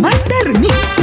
Master Mix.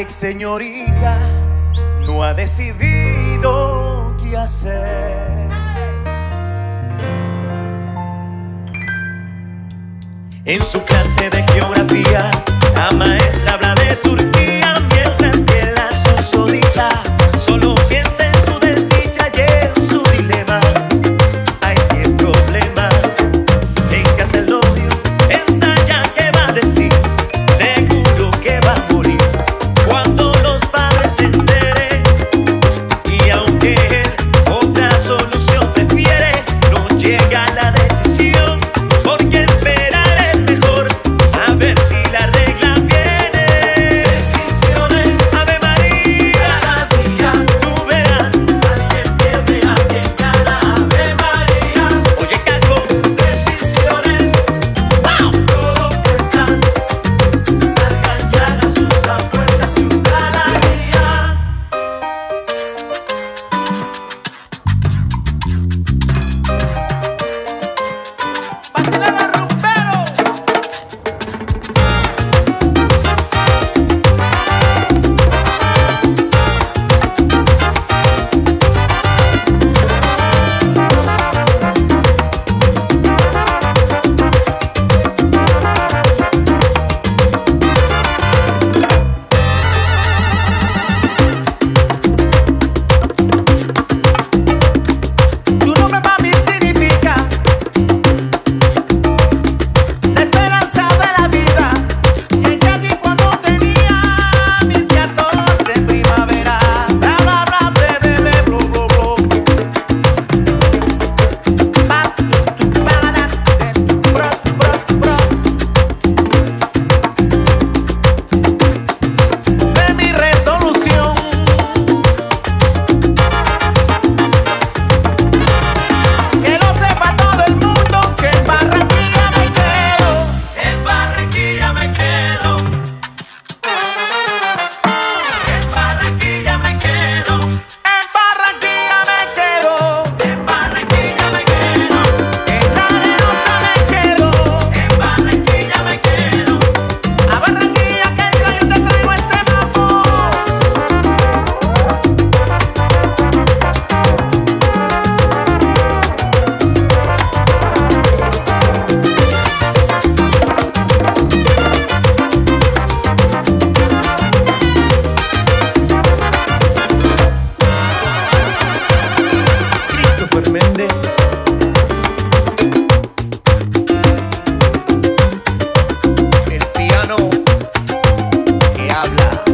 ex señorita no ha decidido qué hacer. En su clase de geografía, la maestra habla de Turquía. habla.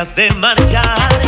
De marchar,